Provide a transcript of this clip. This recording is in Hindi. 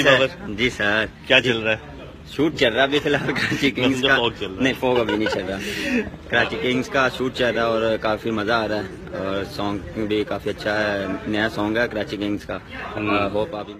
जी सर। क्या चल रहा है? शूट चल रहा है अभी फ़िलहाल कराची मतलब किंग्स का। चल रहा नहीं फोग अभी नहीं चल रहा। कराची किंग्स का शूट चल रहा है और काफ़ी मज़ा आ रहा है। और सॉन्ग भी काफ़ी अच्छा है नया सॉन्ग है कराची किंग्स का। हम्म। होप आप